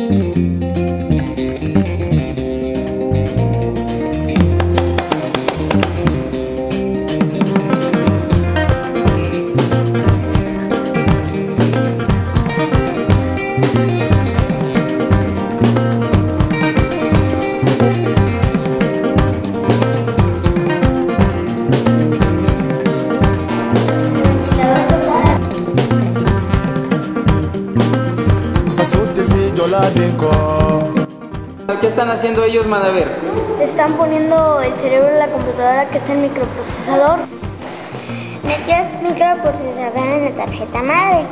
Mm-hmm. ¿Qué están haciendo ellos, Madaver? Están poniendo el cerebro en la computadora que es el microprocesador. Metió el microprocesador en la tarjeta madre.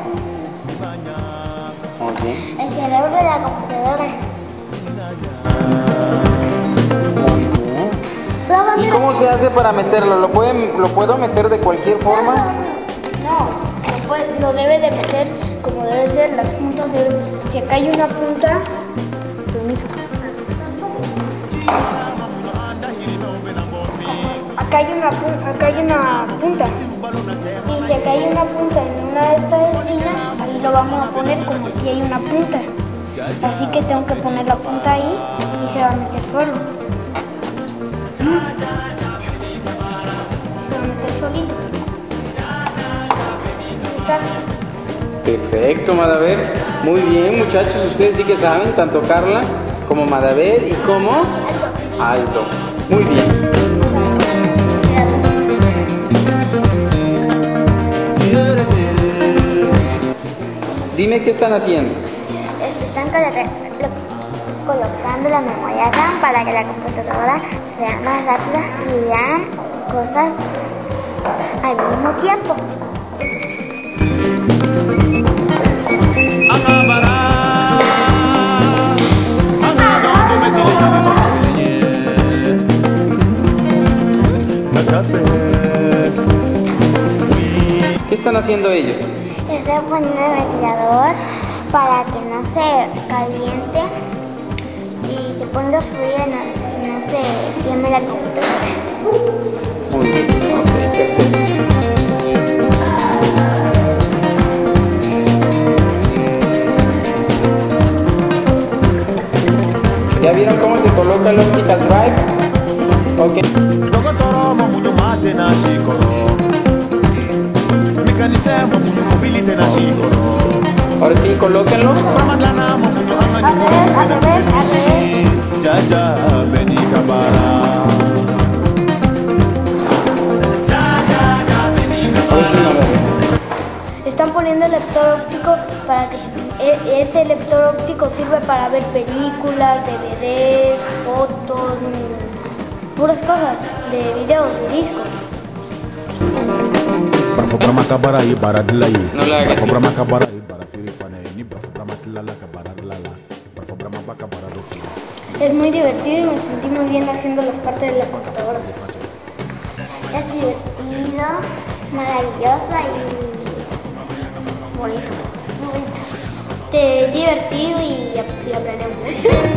El cerebro de la computadora. ¿Y cómo se hace para meterlo? ¿Lo, pueden, ¿Lo puedo meter de cualquier forma? No, puede- lo debe de meter como debe ser, las puntas de... Si acá hay una punta, permiso. Acá hay una, pu- acá hay una punta. Y si acá hay una punta en una de estas esquinas, ahí lo vamos a poner como aquí hay una punta. Así que tengo que poner la punta ahí y se va a meter solo. Perfecto, Madaver. Muy bien, muchachos. Ustedes sí que saben, tanto Carla como Madaver y como Aldo. Muy bien. Dime qué están haciendo. Están coloca- lo- colocando la memoria RAM para que la computadora sea más rápida y vean cosas al mismo tiempo. Están haciendo ellos? Estoy poniendo el ventilador para que no se caliente y se ponga frío y no, no se queme la computadora. Muy bien. Ok, perfecto. ¿Ya vieron cómo se coloca el optical drive? Ok. Ka A ver, a ver, a ver. jaja bɛɛ n'i ka baara Ahora sí, Madaver. Están poniendo el lector óptico para que e- ese lector óptico sirve para ver películas, DVDs, fotos, mm, puras cosas de videos, de discos. Burama ka baara ye baara dila ye así. burama ka baara ye baara feere fana ye ni barafɔ burama tilala ka baara dila la barafɔ burama ba ka baara dɔ feere Es muy divertido y me sentí muy bien haciendo las partes de la computadora. Es divertido, maravilloso y bonito. Es divertido y, y aprendemos mucho.